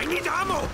I need ammo!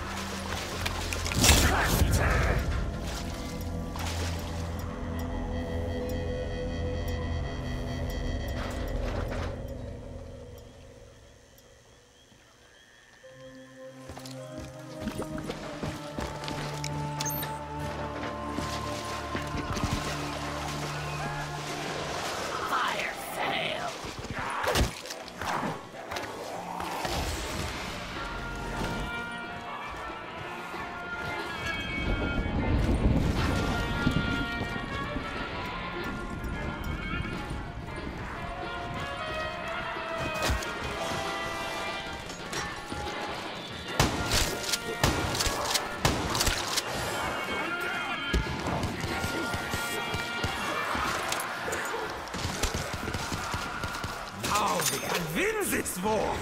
Win this war!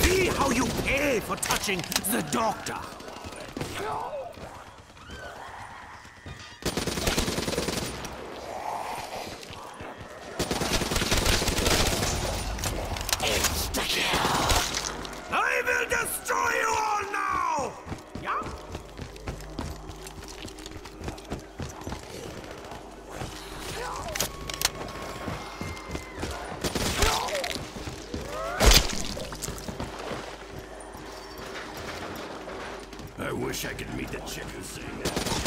See how you pay for touching the doctor! I wish I could meet the chick who's saying that.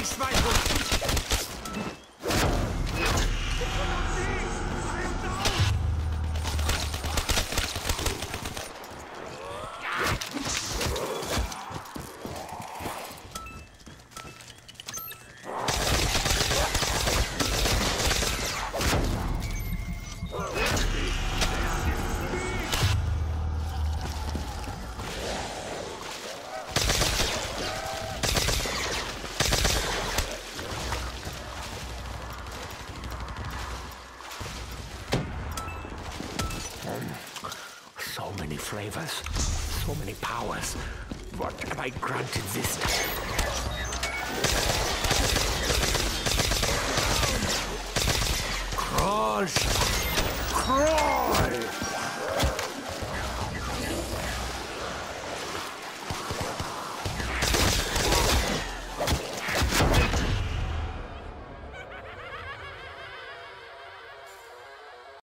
Not touch So many flavors, so many powers. What am I granted this time?